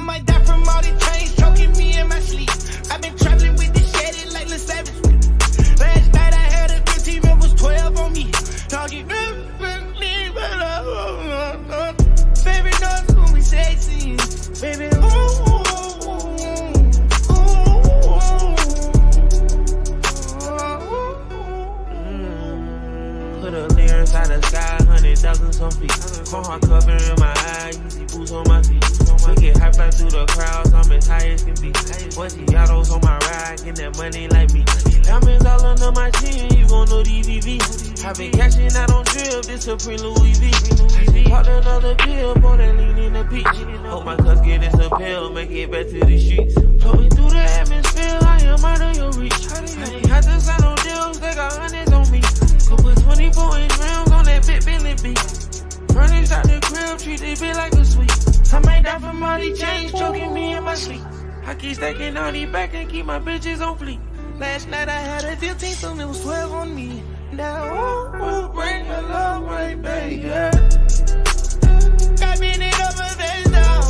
might die from all these chains choking me in my sleep. I've been traveling with this shit like the savage. Last night I had a 15 it was 12 on me. Talking Favorite notes when we sexy. Baby, ooh. Put a layer inside the sky, hundred thousand some feet. Heart covering my eye, easy boots on my feet. Through the crowds, I'm as high as can be. Autos on my ride, getting that money like me. Diamonds all under my chin, you gon' know DVV. i been cashing out on drip, this Supreme Louis V. Popped another pill, boy, that lean in the peach. Hope my cuz get this appeal, make it back to the streets. Floating through the atmosphere, I am out of your reach. I ain't had to sign no deals, they got hundreds on me. Could put 24 inch rounds on that big Billy B. I keep stacking all these back and keep my bitches on fleek. Last night I had a 15, so it was 12 on me. Now, ooh, ooh, bring the love right back, yeah. In it over face down.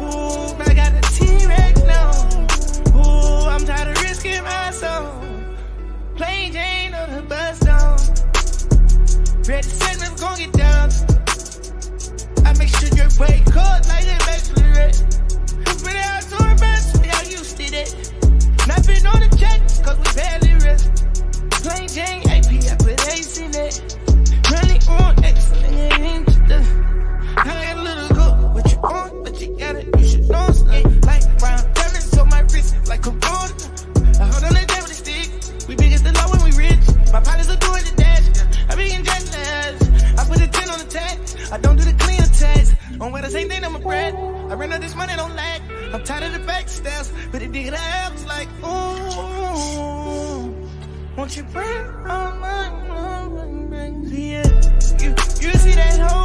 Ooh, I got a T-Rex now. Ooh, I'm tired of risking my soul. Plain Jane on the bus down. Ready, set, let's gon' get down. I make sure you're way I don't do the clean tax. On wear the same thing, I'm a bread. I run out this money, don't lag. I'm tired of the backstabs, but it did abs like, ooh. Won't you bring my and bring yeah. You, you see that hoe?